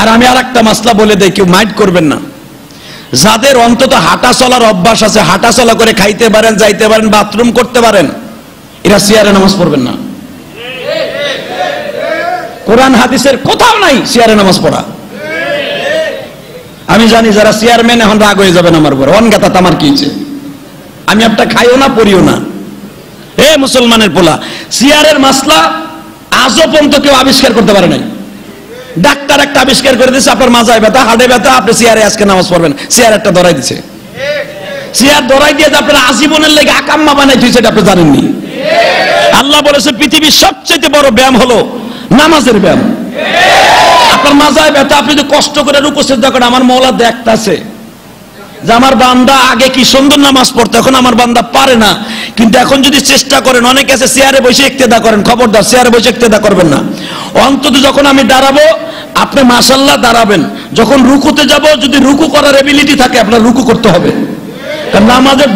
আর আমি আর একটা মাসলা বলে দেই, কেউ মাইন্ড করবেন না। যাদের অন্তত হাঁটা চলার অভ্যাস আছে, হাঁটা চলা করে খাইতে পারেন, যাইতে পারেন, বাথরুম করতে পারেন, এরা চেয়ারে নামাজ পড়বেন না। কোরআন হাদিসের কোথাও নাই চেয়ারে নামাজ পড়া। আমি জানি যারা চেয়ারম্যান এখন রাগ হয়ে যাবেন আমার উপর। অনগাতা আমার কি হয়েছে? আমি একটা খাইও না, পড়িও না। এ মুসলমানের পোলা চেয়ারের মাসলা আজও পর্যন্ত কেউ আবিষ্কার করতে পারে নাই। ডাক্তার একটা আবিষ্কার করে দিয়েছে আপনার মাজায় ব্যথা হাড়ে ব্যথা, আপনি চেয়ারে আজকে নামাজ পড়বেন। চেয়ার একটা ধরাই দিছে। চেয়ার ধরাই দিয়ে আপনার আজীবনের লেগে আকাম্মা বানাই দিয়েছে, এটা আপনি জানেননি? আল্লাহ বলেছে, পৃথিবীর সবচেয়ে বড় ব্যায়াম হলো নামাজের ব্যায়াম। আপনার মাজায় ব্যথা, আপনি যদি কষ্ট করে সেদ্ধ করেন, আমার মৌলা দেখতাছে যে আমার বান্দা আগে কি সুন্দর নামাজ পড়তো, এখন আমার বান্দা পারে না। কিন্তু এখন যদি চেষ্টা করেন, অনেকে আছে চেয়ারে বসে ইক্তেদা করেন, খবরদার চেয়ারে বসে ইক্তেদা করবেন না। অন্তত যখন আমি দাঁড়াবো আপনি মাসাল্লাহ দাঁড়াবেন। যখন রুকুতে যাব, যদি রুকু করার এবিলিটি থাকে, আপনার রুকু করতে হবে। কারণ আমাদের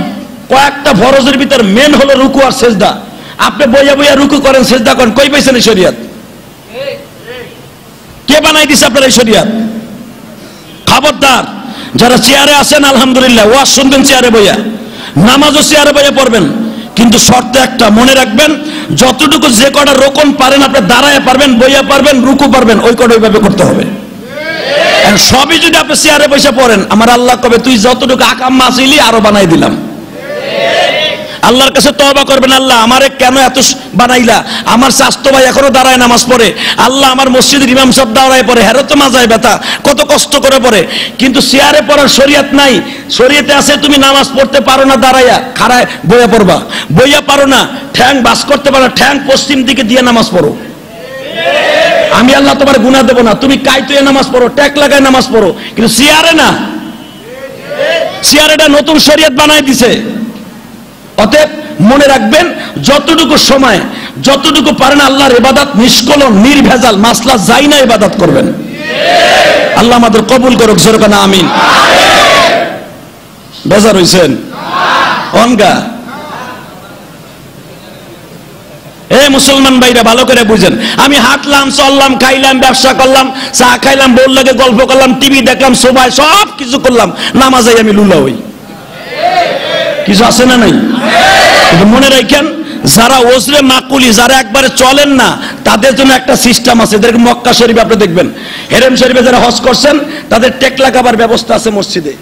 কয়েকটা ফরজের ভিতর মেন হলো রুকু আর সেজদা। আপনি বইয়া বইয়া রুকু করেন, সেজদা করেন। কই পাইছেন এই শরিয়াত? কে বানাই দিছে আপনার এই শরিয়াত? খবরদার, যারা চেয়ারে আছেন, আলহামদুলিল্লাহ, ওয়াজ শুনবেন চেয়ারে বইয়া। নামাজও চেয়ারে বইয়া পড়বেন। কিন্তু শর্ত একটা, মনে রাখবেন, যতটুকু যে কটা রোকন পারেন, আপনি দাঁড়ায় পারবেন, বইয়া পারবেন, রুকু পারবেন, ওই কটা ওইভাবে করতে হবে। সবই যদি আপনি চেয়ারে বসে পড়েন, আমার আল্লাহ কবে, তুই যতটুকু আকাম্মা আসিলি আরও বানাই দিলাম। আল্লাহর কাছে তবা করবেন, আল্লাহ আমারে কেন এত বানাইলা? আমার স্বাস্থ্য ভাই এখনও দাঁড়ায় নামাজ পড়ে। আল্লাহ আমার মসজিদের ইমাম সব দাঁড়ায় পড়ে, হেরো তো মাজায় ব্যথা, কত কষ্ট করে পড়ে। কিন্তু চেয়ারে পড়ার শরিয়াত নাই। শরীয়তে আছে, তুমি নামাজ পড়তে পারো না, দাঁড়াইয়া খাড়ায় বইয়া পড়বা। বইয়া পারো না, ঠ্যাং বাস করতে পারো ঠ্যাং পশ্চিম দিকে দিয়ে নামাজ পড়ো। আমি আল্লাহ তোমার গুণা দেবো না, তুমি কাইতুয়ে নামাজ পড়ো ট্যাক লাগায় নামাজ পড়ো। কিন্তু চেয়ারে না। চেয়ারে এটা নতুন শরীয়ত বানাই দিছে। অতএব মনে রাখবেন, যতটুকু সময়, যতটুকু পারেন আল্লাহর ইবাদত, নিষ্কলন, নির্ভেজাল, মাসলা যাই না ইবাদত করবেন। আল্লাহ আমাদের কবুল করুক জোরকানা আমিন। বেজার হইছেন? অনগা। এ মুসলমান ভাইরা, ভালো করে বুঝেন। আমি হাঁটলাম, চললাম, খাইলাম, ব্যবসা করলাম, চা খাইলাম বল লাগে গল্প করলাম, টিভি দেখলাম সবাই সব কিছু করলাম নামাজে আমি লুলা হই। কিছু আছে না নাই? মনে রাখেন, যারা ওজরে মাকুলি, যারা একবারে চলেন না, তাদের জন্য একটা সিস্টেম আছে। এদেরকে মক্কা শরীফ আপনি দেখবেন, হেরেম শরীফে যারা হজ করছেন, তাদের টেক লাগাবার ব্যবস্থা আছে মসজিদে।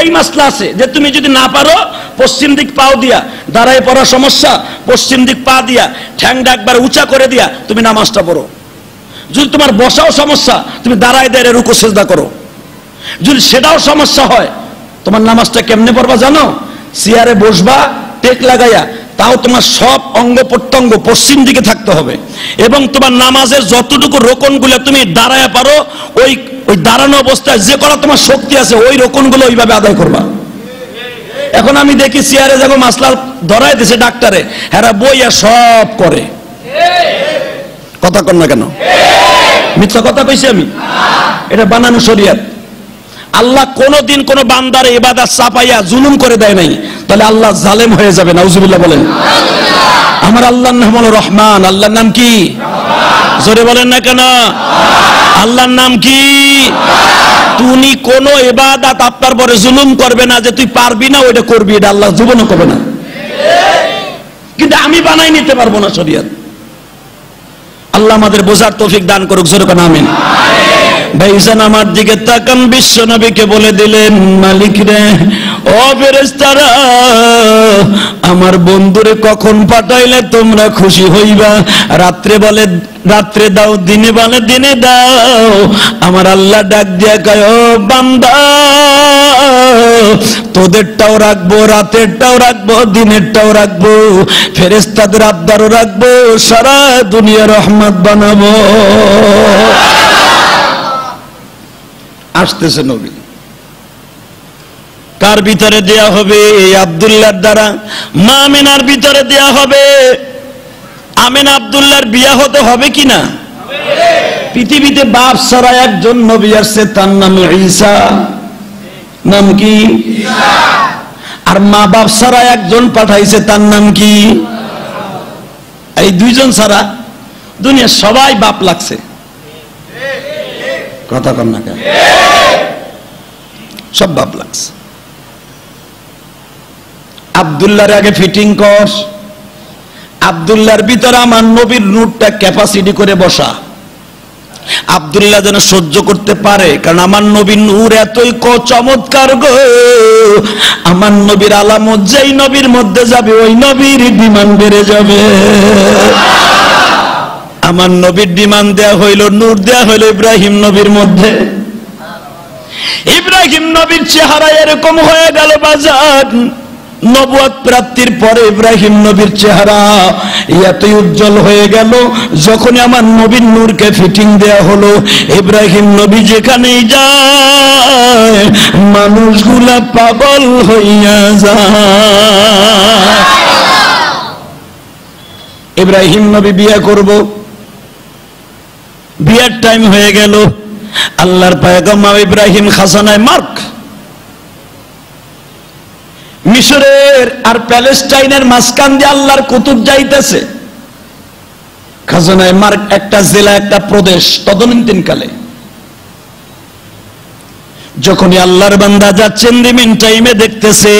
এই মাসলা আছে যে তুমি যদি না পারো, পশ্চিম দিক পাও দিয়া, দাঁড়ায় পড়ার সমস্যা, পশ্চিম দিক পা দিয়া, ঠ্যাংটা একবার উঁচা করে দিয়া, তুমি নামাজটা পড়ো। যদি তোমার বসাও সমস্যা, তুমি দাঁড়ায় দাঁড়িয়ে রুকু সেজদা করো। যদি সেটাও সমস্যা হয় তোমার নামাজটা কেমনে পড়বা জানো? চেয়ারে বসবা, টেক লাগাইয়া, তাও তোমার সব অঙ্গ প্রত্যঙ্গ পশ্চিম দিকে থাকতে হবে। এবং তোমার নামাজের যতটুকু রোকনগুলো তুমি দাঁড়ায় পারো, ওই ওই দাঁড়ানো অবস্থায় যে করা তোমার শক্তি আছে, ওই রোকনগুলো ওইভাবে আদায় করবা। এখন আমি দেখি চেয়ারে যখন মাসলার ধরাই দিছে ডাক্তারে হ্যাঁ বইয়া সব করে। কথা কর না কেন? মিথ্যা কথা কইছি আমি? এটা বানানো শরিয়াত। আল্লাহ কোনদিন কোন বান্দার এবাদাত চাপাইয়া জুলুম করে দেয় নাই। তাহলে আল্লাহ জালেম হয়ে যাবে, নাউজুবিল্লাহ বলেন। আমার আল্লাহর নাম হলো রহমান, আল্লাহর নাম কি? জোরে বলেন না কেন? আল্লাহর নাম কি? তুমি কোন এবাদাত আপনার পরে জুলুম করবে না যে তুই পারবি না, ওইটা করবি, এটা আল্লাহ জীবনও করবে না। কিন্তু আমি বানাই নিতে পারব না শরিয়াত। আল্লাহ আমাদের বোঝার তৌফিক দান করুক, জোরে কোন আমিন। ভাইজান আমার দিকে তাকান, বিশ্ব নবীকে বলে দিলেন, মালিক রে, ও ফেরেস্তারা আমার বন্ধুরে কখন পাঠাইলে তোমরা খুশি হইবা? রাত্রে বলে, রাত্রে দাও, দিনে বলে, দিনে দাও। আমার আল্লাহ ডাক দিয়া কয় বান্দা, তোদেরটাও রাখব, রাতেরটাও রাখব, দিনেরটাও রাখব ফেরেস্তাদের আবদারও রাখব, সারা দুনিয়া রহমত বানাবো। আসতেছে নবী। কার ভিতরে দেয়া হবে? এই আবদুল্লার দ্বারা। মা আমিনার ভিতরে দেয়া হবে। আমিন আবদুল্লার বিয়া হতে হবে কি না? পৃথিবীতে বাপ ছাড়া একজন নবী আসছে, তার নাম ঈসা। নাম কি? আর মা বাপ ছাড়া একজন পাঠাইছে, তার নাম কি? এই দুইজন ছাড়া। দুনিয়া সবাই বাপ লাগছে। কথা কর না কেন? সব বাপ লাগছে। আবদুল্লাহর আগে ফিটিং কর। আবদুল্লাহর ভিতরে আমার নবীর নূরটা ক্যাপাসিটি করে বসা। আবদুল্লাহ যেন সহ্য করতে পারে, কারণ আমার নবীর নূর এতই ক চমৎকার গো। আমার নবীর আলামত যেই নবীর মধ্যে যাবে, ওই নবীর বিমান বেড়ে যাবে। আমার নবীর ডিমান্ড দেয়া হইল, নূর দেয়া হইল ইব্রাহিম নবীর মধ্যে। ইব্রাহিম নবীর চেহারা এরকম হয়ে গেল বাজার। নবুয়াত প্রাপ্তির পরে ইব্রাহিম নবীর চেহারা এতই উজ্জ্বল হয়ে গেল যখন আমার নবীর নূরকে ফিটিং দেয়া হলো, ইব্রাহিম নবী যেখানেই যায়, মানুষগুলা পাগল হইয়া যায়। ইব্রাহিম নবী বিয়ে করব। বিয়ের টাইম হয়ে গেল। আল্লাহর পায়গম্মা ইব্রাহিম খাসানায় মার্ক। মিশরের আর প্যালেস্টাইনের মাঝখান দিয়ে আল্লাহর কুতুব যাইতেছে। খাজানায় মার্ক একটা জেলা, একটা প্রদেশ তদনীতিন কালে যখনই আল্লাহর বান্দা যাচ্ছেন দিমিন টাইমে দেখতেছে,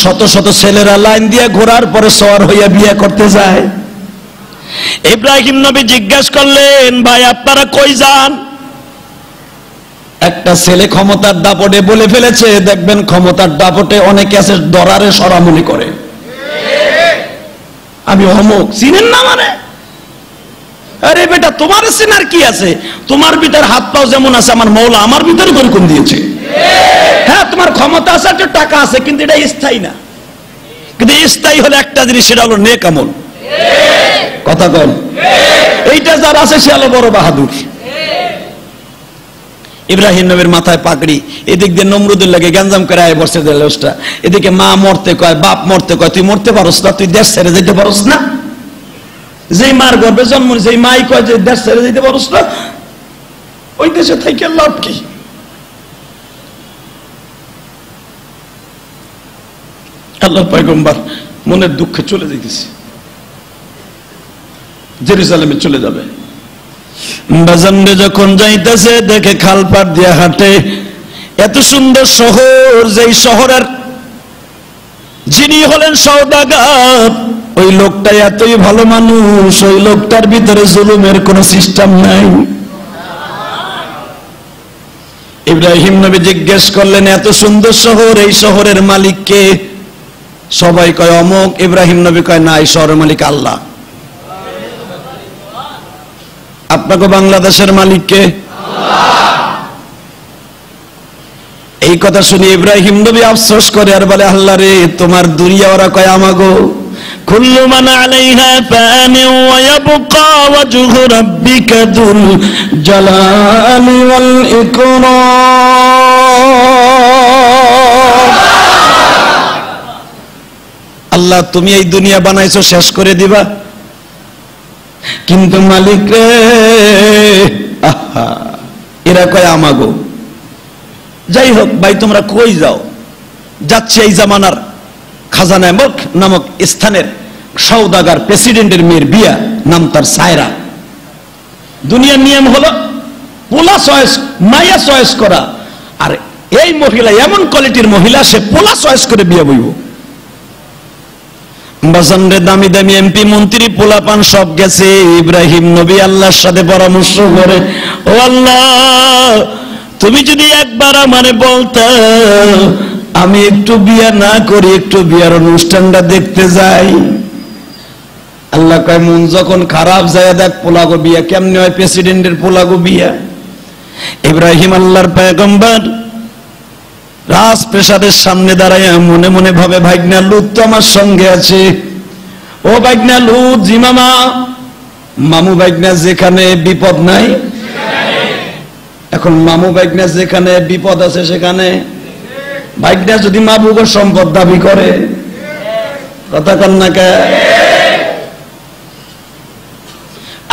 শত শত ছেলেরা লাইন দিয়ে ঘোরার পরে সওয়ার হইয়া বিয়ে করতে যায়। ইব্রাহিম নবী জিজ্ঞাসা করলেন, ভাই, আপনারা কই যান? একটা ছেলে ক্ষমতার দাপটে বলে ফেলেছে, দেখবেন ক্ষমতার দাপটে অনেকে আছে দরারে সরামনি করে। আমি অমুক, চিনেন না মানে? আরে বেটা, তোমার চেনার কি আছে? তোমার ভিতর হাত পাও যেমন আছে, আমার মৌলা আমার ভিতরে দরকম দিয়েছে? হ্যাঁ তোমার ক্ষমতা আছে, একটা টাকা আছে, কিন্তু এটা স্থায়ী না। কিন্তু স্থায়ী হলে একটা জিনিস, সেটা হলো নেক আমল। কথা কন। এইটা যার আছে, সে হলো বড় বাহাদুর। ইব্রাহিম নবীর মাথায় পাকড়ি এদিক দিয়ে নমরুদের লাগে গ্যাঞ্জাম করে আয় বসে দিল লোসটা এদিকে মা মরতে কয়, বাপ মরতে কয়, তুই মরতে পারস না, তুই দেশ ছেড়ে যেতে পারস না। যেই মার গর্বে জন্ম সেই মাই কয় যে দেশ ছেড়ে যেতে পারস না, ওই দেশে থেকে লাভ কি? আল্লাহ পয়গম্বর মনের দুঃখে চলে যেতেছে জেরুজালেমে চলে যাবে। বাজানরে যখন যাইতেছে, দেখে খাল পার দিয়া হাঁটে। এত সুন্দর শহর, যেই শহরের যিনি হলেন সৌদাগার ওই লোকটা এতই ভালো মানুষ, ওই লোকটার ভিতরে জুলুমের কোন সিস্টেম নাই। ইব্রাহিম নবী জিজ্ঞেস করলেন, এত সুন্দর শহর, এই শহরের মালিককে সবাই কয়, অমুক। ইব্রাহিম নবী কয়, না, এই শহরের মালিক আল্লাহ। আপনাকে বাংলাদেশের মালিককে? এই কথা শুনে ইব্রাহিম নবী আফসোস করে আর বলে আল্লাহ রে তোমার দুনিয়া ওরা কয় আমাগো? আলাইহা ফান ওয়া ইয়াবকা ওয়াজহু রাব্বিকা দুল জালালি ওয়াল ইকরাম। আল্লাহ তুমি এই দুনিয়া বানাইছো শেষ করে দিবা? কিন্তু মালিক রে এরা কয় আমাগো। যাই হোক, ভাই, তোমরা কই যাও? যাচ্ছে এই জামানার খাজানায় মুখ নামক স্থানের সৌদাগার প্রেসিডেন্টের মেয়ের বিয়া, নাম তার সায়রা। দুনিয়ার নিয়ম হলো পোলা চয়েস মাইয়া চয়েস করা। আর এই মহিলা এমন কোয়ালিটির মহিলা, সে পোলা চয়েস করে বিয়ে বইব। বাসানরে দামি দামি এমপি মন্ত্রী পোলাপান সব গেছে। ইব্রাহিম নবী আল্লাহর সাথে পরামর্শ করে, ও আল্লাহ, তুমি যদি একবার আমারে বলতে, আমি একটু বিয়া না করি, একটু বিয়ার অনুষ্ঠানটা দেখতে যাই। আল্লাহ কয়, মন যখন খারাপ যায়, দেখ পোলাগো বিয়া, কেমনে হয় প্রেসিডেন্টের পোলাগো বিয়া? ইব্রাহিম আল্লাহর পয়গম্বর রাজপ্রেসাদের সামনে দাঁড়ায় মনে মনে ভাবে ভাইগনা লুত তো আমার সঙ্গে আছে। ও ভাইগনা লুত, জিমামা। মামু ভাইগনা যেখানে বিপদ নাই। এখন মামু ভাইগনা যেখানে বিপদ আছে সেখানে। ভাইগনা যদি মাবুগর সম্পদ দাবি করে, কথা কন না কে?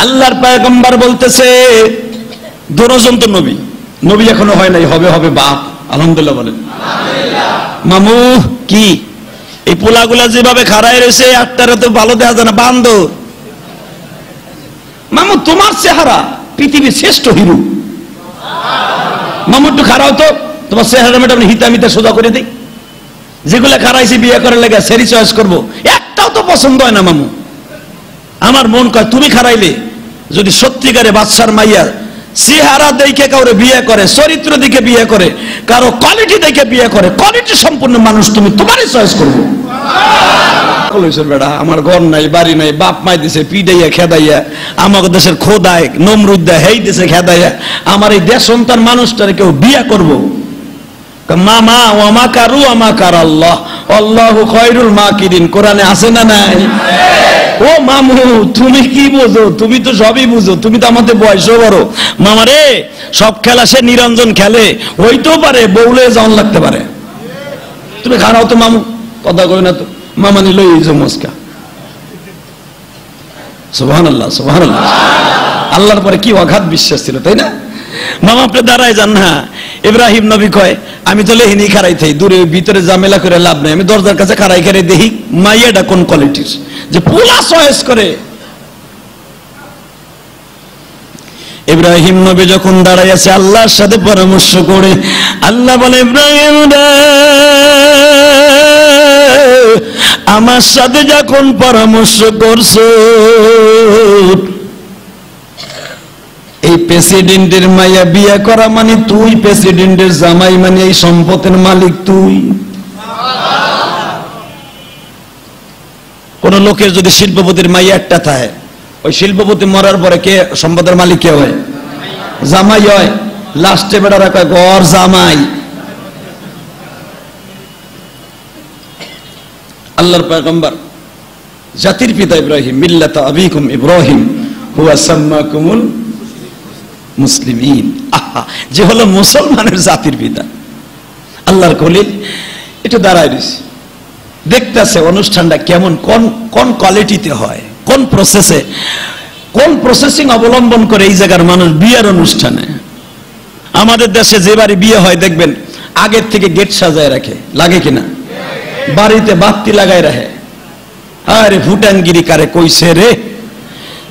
আল্লাহর পায়গম্বর বলতেছে দুজন তো নবী। নবী এখনও হয় নাই, হবে হবে বাপ। আলহামদুলিল্লাহ বলেন। মামু, কি? এই পোলাগুলা যেভাবে খাড়াই রয়েছে তো ভালো দেওয়া যায় না মামু, তোমার চেহারা পৃথিবীর শ্রেষ্ঠ হিরো। মামু, একটু খারাও তো। তোমার চেহারা সোজা করে দিই। যেগুলো খারাইছি বিয়ে করার লেগে সেরি চয়েস করব। একটাও তো পছন্দ হয় না, মামু। আমার মন কয়, তুমি খারাইলে যদি সত্যিকারে বাদশার মাইয়া চেহারা দেখে কাউরে বিয়ে করে, চরিত্র দিকে বিয়ে করে, কারও কোয়ালিটি দেখে বিয়ে করে কোয়ালিটি সম্পূর্ণ মানুষ তুমি, তোমারই চয়েস করব। আমার ঘর নাই, বাড়ি নাই, বাপ মাই দিছে পিডাইয়া, খেদাইয়া আমার দেশের খোদায়, নমরুদ দেয়, হেই দেশে খেদাইয়া, আমার এই দেশ সন্তান মানুষটারে কেউ বিয়ে করব? মামা ওমা কারু আমা কার আল্লাহ আল্লাহ খয়রুল মাকিরিন, কোরআনে আছে না নাই? ও মামু, তুমি কি বুঝো? তুমি তো সবই বুঝো। তুমি তো আমাদের বয়সও বড়। মামা রে, সব খেলা সে নিরঞ্জন খেলে। হইতেও পারে বউলে যাওয়ান লাগতে পারে। তুমি খারাও তো মামু, কথা কই না তো। মামা নিল এই যে মস্কা। সুবহান আল্লাহ সুবহান আল্লাহ আল্লাহর পরে কি অঘাত বিশ্বাস ছিল, তাই না? মামা আপনি দাঁড়ায় যান না। ইব্রাহিম নবী কয়, আমি তো লেহিনি খারাই থাই, দূরে ভিতরে জামেলা করে লাভ নাই। আমি দরজার কাছে খারাই খারাই দেখি মাইয়াটা কোন কোয়ালিটির যে পোলা চয়েস করে। ইব্রাহিম নবী যখন দাঁড়াই আছে, আল্লাহর সাথে পরামর্শ করে, আল্লাহ বলে, ইব্রাহিম আমার সাথে যখন পরামর্শ করছ প্রেসিডেন্টের মাইয়া বিয়া করা মানে তুই, প্রেসিডেন্টের জামাই মানে এই সম্পদের মালিক তুই। কোন লোকের যদি শিল্পপতির মাইয়া একটা থাকে, ওই শিল্পপতি মরার পরে কে সম্পদের মালিক কে হয়? জামাই হয়। লাস্টে বেড়া রাখা ঘর জামাই। আল্লাহর পয়গম্বর, জাতির পিতা ইব্রাহিম, মিল্লাতা আবিকুম ইব্রাহিম, হুয়া সাম্মাকুমুল মুসলিমিন। আহা, যে হলো মুসলমানের জাতির পিতা আল্লাহর কলিল একটু দাঁড়ায় দিস দেখতেছে অনুষ্ঠানটা কেমন, কোন কোন কোয়ালিটিতে হয়, কোন প্রসেসে কোন প্রসেসিং অবলম্বন করে এই জায়গার মানুষ বিয়ের অনুষ্ঠানে। আমাদের দেশে যে বাড়ি বিয়ে হয়, দেখবেন, আগের থেকে গেট সাজায় রাখে। লাগে কিনা? বাড়িতে বাতি লাগায় রাখে। আরে, ভুটানগিরি কারে কইছে রে?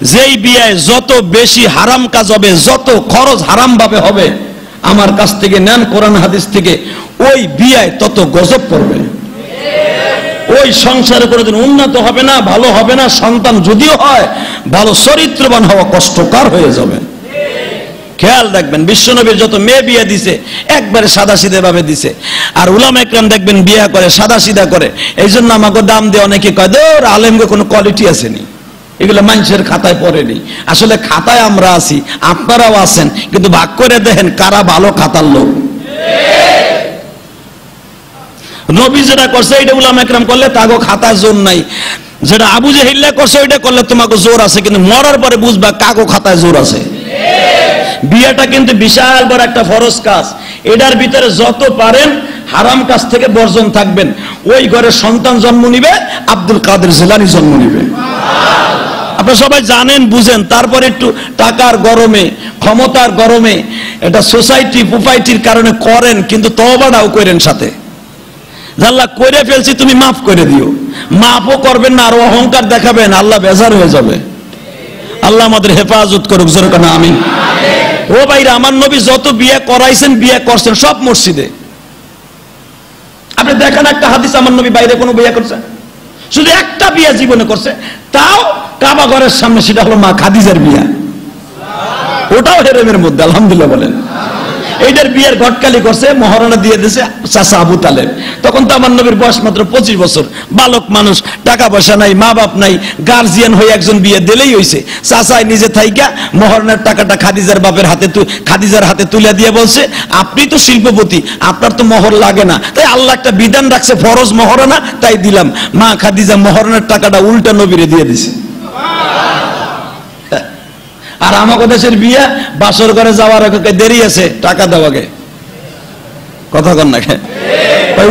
যেই বিয়ায় যত বেশি হারাম কাজ হবে, যত খরচ হারাম ভাবে হবে, আমার কাছ থেকে নেন কোরআন হাদিস থেকে, ওই বিয়ায় তত গজব পড়বে। ওই সংসারে কোনোদিন উন্নত হবে না, ভালো হবে না, সন্তান যদিও হয়, ভালো চরিত্রবান হওয়া কষ্টকর হয়ে যাবে। খেয়াল রাখবেন, বিশ্বনবীর যত মেয়ে বিয়ে দিছে, একবারে সাদা সিধে ভাবে দিছে। আর উলাম একরাম দেখবেন বিয়ে করে সাদা সিধা করে। এই জন্য আমাকে দাম দিয়ে অনেকে কয়, দৌড় আলেমকে কোনো কোয়ালিটি আসেনি। এগুলো মানুষের খাতায় পড়েনি। আসলে খাতায় আমরা আছি, আপনারাও আছেন, কিন্তু ভাগ করে দেখেন কারা ভালো খাতার লোক। নবী যেটা করছে এটা উলাম একরাম করলে তাগো খাতার জোর নাই। যেটা আবু জাহিল্লা করছে, ওইটা করলে তোমাকে জোর আছে, কিন্তু মরার পরে বুঝবা কাগো খাতায় জোর আছে। বিয়েটা কিন্তু বিশাল বড় একটা ফরজ কাজ। এটার ভিতরে যত পারেন, হারাম কাজ থেকে বর্জন থাকবেন। ওই ঘরে সন্তান জন্ম নিবে, আব্দুল কাদের জিলানি জন্ম নিবে। আপনারা সবাই জানেন, বুঝেন, তারপর একটু টাকার গরমে, ক্ষমতার গরমে এটা সোসাইটি প্রোপাইটির কারণে করেন, কিন্তু তবাটাও করেন সাথে। আল্লাহ করে ফেলছি, তুমি মাফ করে দিও। মাফও করবেন না, আর অহংকার দেখাবেন, আল্লাহ বেজার হয়ে যাবে। আল্লাহ আমাদের হেফাজত করুক, জোরে কেন আমি ও ভাইরা, আমার নবী যত বিয়ে করাইছেন, বিয়ে করছেন, সব মসজিদে। আপনি দেখেন একটা হাদিস, আমার নবী বাইরে কোনো বিয়ে করছে? শুধু একটা বিয়ে জীবনে করছে, তাও কাবা ঘরের সামনে সেটা হলো মা খাদিজার বিয়া। ওটাও হেরেমের মধ্যে, আলহামদুলিল্লাহ বলেন। এইটার বিয়ের ঘটকালি করছে, মহারণা দিয়ে দিয়েছে চাচা আবু তালেব। তখন তো আমার নবীর বয়স মাত্র পঁচিশ বছর। বালক মানুষ, টাকা পয়সা নাই, মা বাপ নাই গার্জিয়ান হয়ে একজন বিয়ে দিলেই হয়েছে চাচাই নিজে থাইকা মহারণের টাকাটা খাদিজার বাপের হাতে খাদিজার হাতে তুলে দিয়ে বলছে, আপনি তো শিল্পপতি, আপনার তো মহর লাগে না। তাই আল্লাহ একটা বিধান রাখছে, ফরজ মহারণা, তাই দিলাম। মা খাদিজা মহারণের টাকাটা উল্টা নবীরে দিয়ে দিছে। আর আমাকে দেশের বিয়ে বাসর ঘরে যাওয়ার দেরি আছে, টাকা দেওয়াকে কথা কন না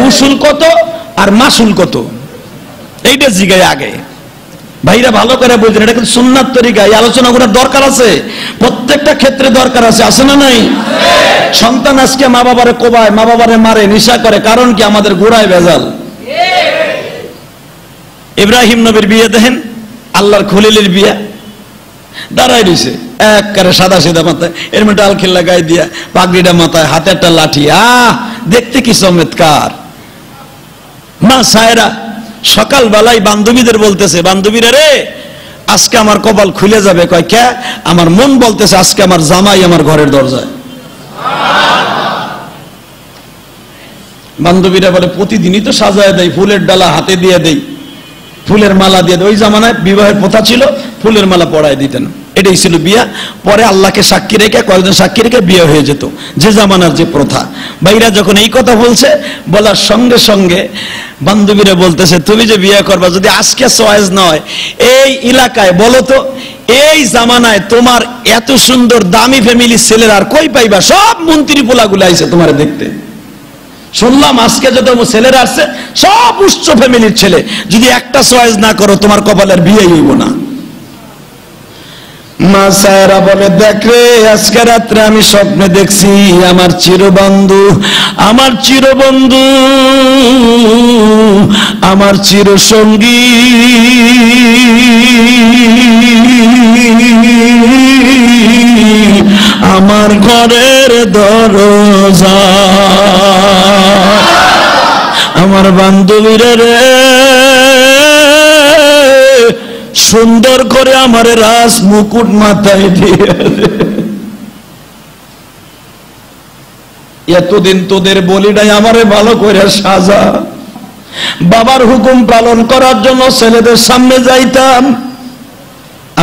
উসুল কত আর মাসুল কত? এইটা জিগায় আগে। ভাইরা ভালো করে বুঝলেন এটা কিন্তু সুন্নাত তরিকা, এই আলোচনা করার দরকার আছে। প্রত্যেকটা ক্ষেত্রে দরকার আছে আছে না নাই? সন্তান আজকে মা বাবারে কোবায়, মা বাবারে মারে, নিশা করে, কারণ কি আমাদের গোড়ায় ভেজাল? ইব্রাহিম নবীর বিয়ে দেখেন, আল্লাহর খলিলের বিয়ে। দাঁড়াই রয়েছে এক কারে সাদা সিধা মাথায়। এর মধ্যে ডাল খেল্লা গায়ে দিয়া পাগড়িটা মাথায়, হাতে একটা লাঠি। আহ, দেখতে কি চমৎকার। মা সায়রা সকালবেলায় বান্ধবীদের বলতেছে, বান্ধবীরা রে, আজকে আমার কপাল খুলে যাবে। কয়, কে? আমার মন বলতেছে, আজকে আমার জামাই আমার ঘরের দরজায়। বান্ধবীরা বলে, প্রতিদিনই তো সাজায় দেয় ফুলের ডালা হাতে দিয়ে দেই। ফুলের মালা দিয়ে ওই জামানায় বিবাহের প্রথা ছিল, ফুলের মালা পড়ায় দিতেন। এটাই ছিল বিয়া। পরে আল্লাহকে সাক্ষী রেখে, কয়েকজন সাক্ষী রেখে বিয়ে হয়ে যেত। যে জামানার যে প্রথা। বাইরা যখন এই কথা বলছে, বলার সঙ্গে সঙ্গে বান্ধবীরা বলতেছে, তুমি যে বিয়ে করবা, যদি আজকে চয়েস নয়, এই এলাকায় বলো তো, এই জামানায় তোমার এত সুন্দর দামি ফ্যামিলির ছেলেরা আর কই পাইবা? সব মন্ত্রী পোলাগুলো আইছে তোমার দেখতে। শুনলাম আজকে যত ছেলেরা আছে সব উচ্চ ফ্যামিলির ছেলে। যদি একটা চয়েস না করো, তোমার কপালের বিয়ে হইব না। মা সায়রা বলে, দেখ রে, আজকে রাত্রে আমি স্বপ্নে দেখছি আমার চিরবন্ধু আমার চিরবন্ধু, আমার চিরসঙ্গী। আমার ঘরের দরজা, আমার বান্ধবীরা রে সুন্দর করে আমার রাস মুকুট মাথায় দিয়ে এতদিন তোদের বলি নাই আমারে ভালো করে সাজা। বাবার হুকুম পালন করার জন্য ছেলেদের সামনে যাইতাম।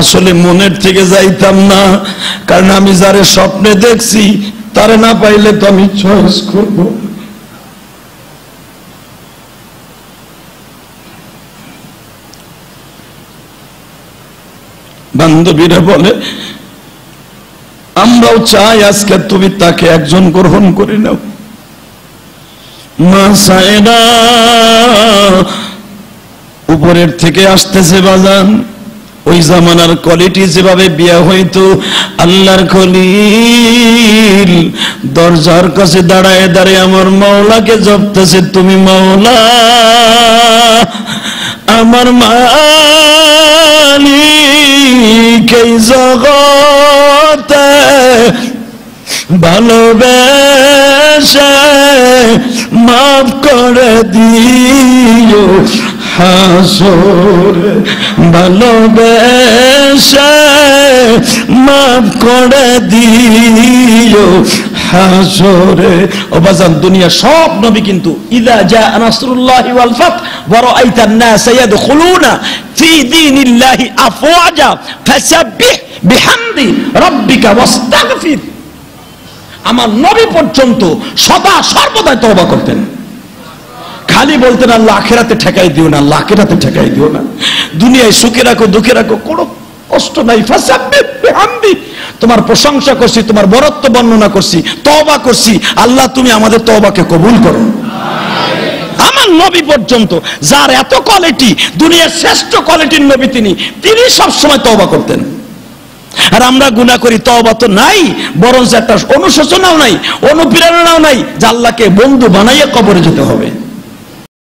আসলে মনের থেকে যাইতাম না, কারণ আমি যারে স্বপ্নে দেখছি, তারে না পাইলে তো আমি চয়েস করব। বান্ধবীরা বলে, আমরাও চাই আজকে তুমি তাকে একজন গ্রহণ করে নাও। মা উপরের থেকে আসতেছে বাজান। ওই জামানার কোয়ালিটি যেভাবে বিয়া হইতো, আল্লাহর খলিল দরজার কাছে দাঁড়ায় দাঁড়িয়ে আমার মাওলাকে জপতেছে, তুমি মাওলা, আমার মালিক। এই জগতে ভালোবেসে মাফ করে দিও? হাসর ভালোবেসে মাফ করে দিও? হাসরে ও বাজান দুনিয়া সব নবী কিন্তু, ইদা জা নাসরুল্লাহি ওয়াল ফাত নাস ইয়াদখুলুনা ফি দীনিল্লাহি আফওয়াজা, ফাসাব্বিহ বিহামদি রাব্বিকা ওয়াস্তাগফির। আমার নবী পর্যন্ত সদা সর্বদা তওবা করতেন। খালি বলতেন, আল্লাহ আখেরাতে ঠেকাই দিও না, আল্লাহ আখেরাতে ঠেকাই দিও না। দুনিয়ায় সুখে রাখো, দুঃখে রাখো, কোনো কষ্ট নাই। তোমার প্রশংসা করছি, তোমার বরত্ব বর্ণনা করছি, তওবা করছি। আল্লাহ, তুমি আমাদের তওবাকে কবুল করো। আমার নবী পর্যন্ত, যার এত কোয়ালিটি দুনিয়ার শ্রেষ্ঠ কোয়ালিটির নবী তিনি তিনি সব সময় তওবা করতেন। আর আমরা গুনাহ করি, তওবা তো নাই, বরঞ্চ একটা অনুশোচনাও নাই, অনুপ্রেরণাও নাই যে আল্লাহকে বন্ধু বানাইয়া কবরে যেতে হবে।